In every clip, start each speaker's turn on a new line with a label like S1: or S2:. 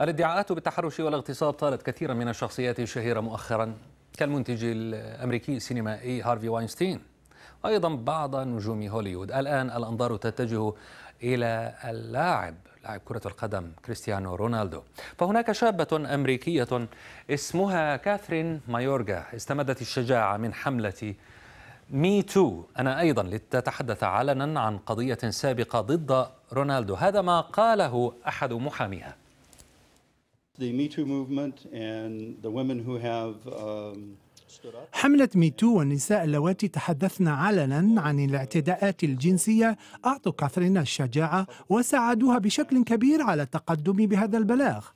S1: الادعاءات بالتحرش والاغتصاب طالت كثيرا من الشخصيات الشهيرة مؤخرا كالمنتج الأمريكي السينمائي هارفي واينستين. أيضا بعض نجوم هوليوود. الآن الأنظار تتجه إلى اللاعب لاعب كرة القدم كريستيانو رونالدو. فهناك شابة أمريكية اسمها كاثرين مايورغا استمدت الشجاعة من حملة Me Too أنا أيضا لتتحدث علنا عن قضية سابقة ضد رونالدو. هذا ما قاله أحد محاميها.
S2: The Me Too movement and the women who have um,
S3: حملة ميتو والنساء اللواتي تحدثن علنا عن الاعتداءات الجنسية. أعطوا كاثرين الشجاعة وساعدوها بشكل كبير على التقدم بهذا البلاغ.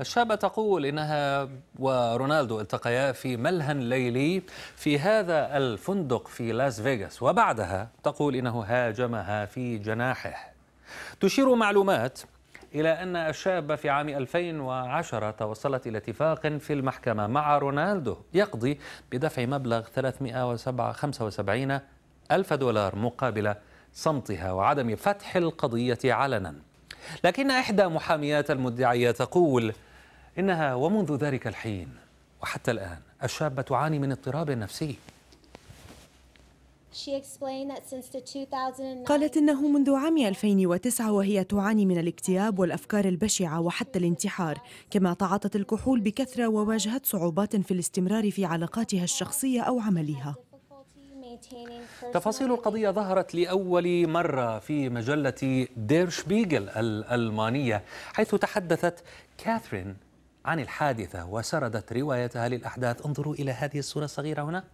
S1: الشابة تقول إنها ورونالدو التقيا في ملهى ليلي في هذا الفندق في لاس فيغاس. وبعدها تقول إنه هاجمها في جناحه. تشير معلومات إلى أن الشابة في عام 2010 توصلت إلى اتفاق في المحكمة مع رونالدو يقضي بدفع مبلغ 375 ألف دولار مقابل صمتها وعدم فتح القضية علنا. لكن إحدى محاميات المدعية تقول إنها ومنذ ذلك الحين وحتى الآن الشابة تعاني من اضطراب نفسي.
S4: قالت إنه منذ عام 2009 وهي تعاني من الاكتئاب والأفكار البشعة وحتى الانتحار كما تعاطت الكحول بكثرة وواجهت صعوبات في الاستمرار في علاقاتها الشخصية أو عملها.
S1: تفاصيل القضية ظهرت لأول مرة في مجلة دير شبيغل الألمانية حيث تحدثت كاثرين عن الحادثة وسردت روايتها للأحداث. انظروا إلى هذه الصورة الصغيرة هنا.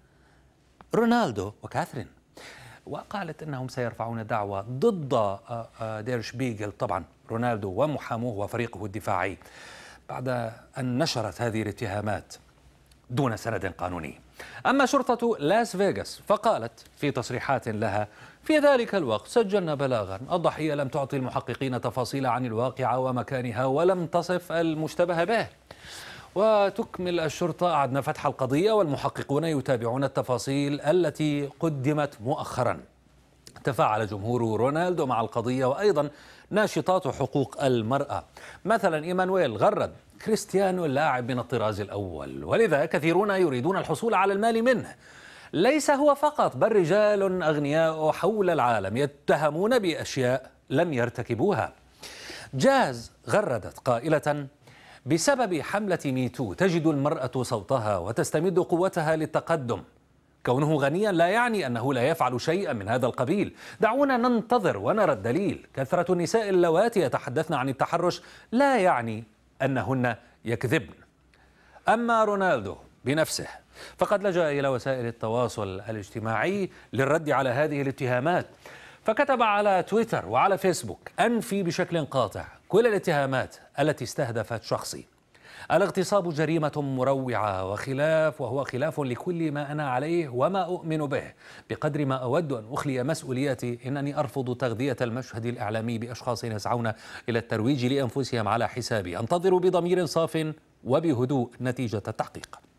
S1: رونالدو وكاثرين. وقالت إنهم سيرفعون دعوى ضد آه، آه، دير شبيغل. طبعا رونالدو ومحاموه وفريقه الدفاعي. بعد أن نشرت هذه الاتهامات دون سند قانوني. أما شرطة لاس فيغاس فقالت في تصريحات لها في ذلك الوقت سجلنا بلاغا. الضحية لم تعطي المحققين تفاصيل عن الواقعة ومكانها ولم تصف المشتبه به. وتكمل الشرطة. أعدنا فتح القضية والمحققون يتابعون التفاصيل التي قدمت مؤخرا. تفاعل جمهور رونالدو مع القضية وأيضا ناشطات حقوق المرأة. مثلا إيمانويل غرد كريستيانو اللاعب من الطراز الأول ولذا كثيرون يريدون الحصول على المال منه. ليس هو فقط بل رجال أغنياء حول العالم يتهمون بأشياء لم يرتكبوها. جاز غردت قائلة بسبب حملة ميتو تجد المرأة صوتها وتستمد قوتها للتقدم. كونه غنيا لا يعني أنه لا يفعل شيئا من هذا القبيل. دعونا ننتظر ونرى الدليل. كثرة النساء اللواتي يتحدثن عن التحرش لا يعني أنهن يكذبن. أما رونالدو بنفسه فقد لجأ إلى وسائل التواصل الاجتماعي للرد على هذه الاتهامات. فكتب على تويتر وعلى فيسبوك أنفي بشكل قاطع كل الاتهامات التي استهدفت شخصي. الاغتصاب جريمة مروعة وخلاف وهو خلاف لكل ما أنا عليه وما أؤمن به. بقدر ما أود أن أخلي مسؤوليتي إنني أرفض تغذية المشهد الإعلامي بأشخاص يسعون إلى الترويج لأنفسهم على حسابي. أنتظر بضمير صاف وبهدوء نتيجة التحقيق.